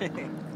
はい。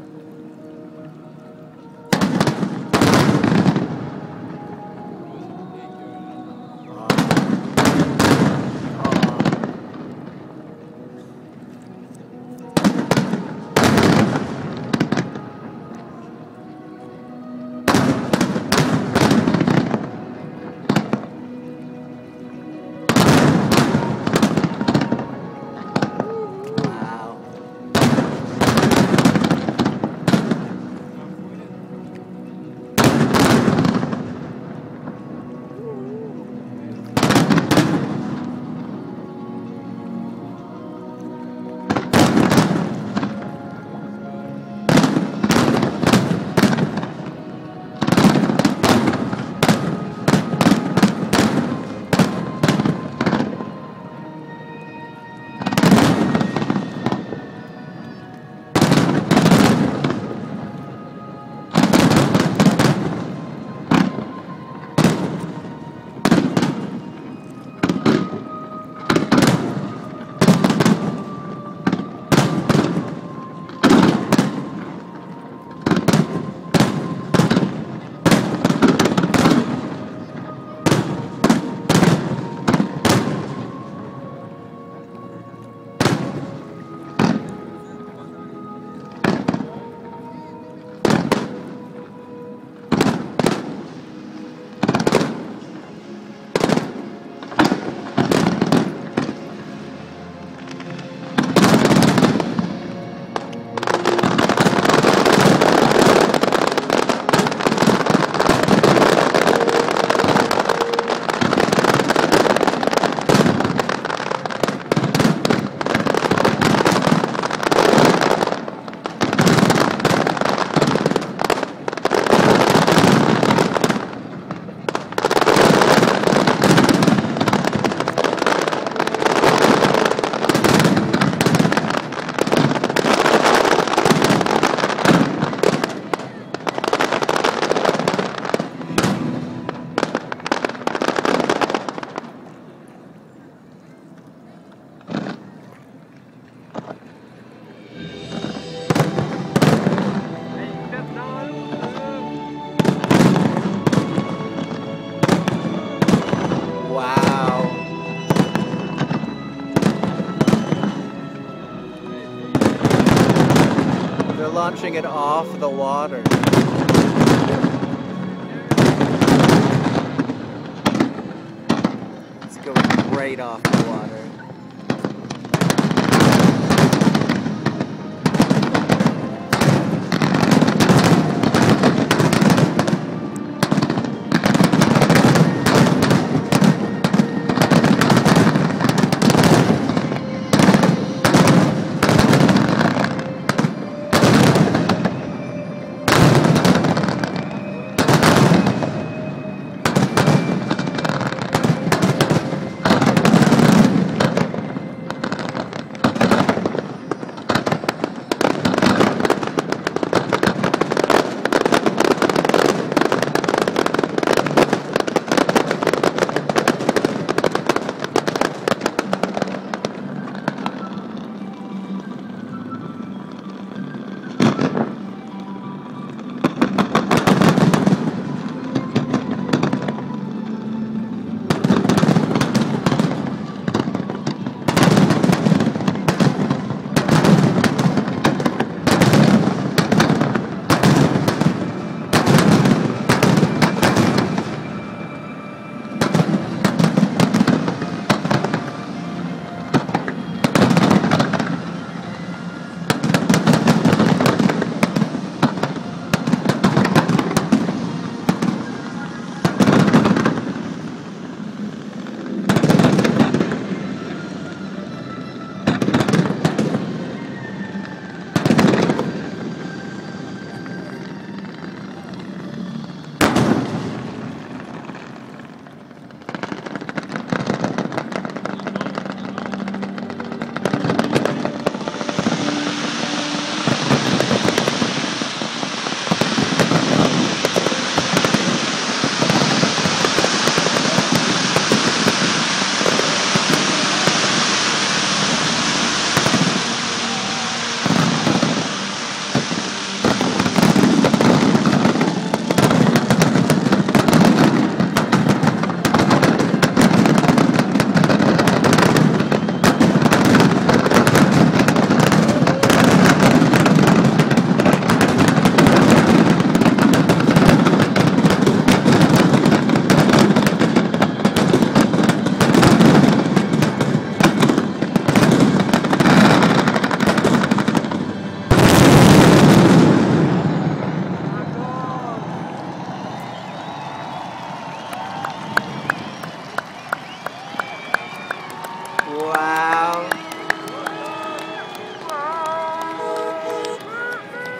Launching it off the water. It's going right off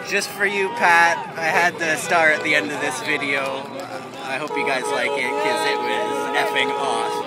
Just for you, Pat, I had the star at the end of this video. I hope you guys like it because it was effing awesome.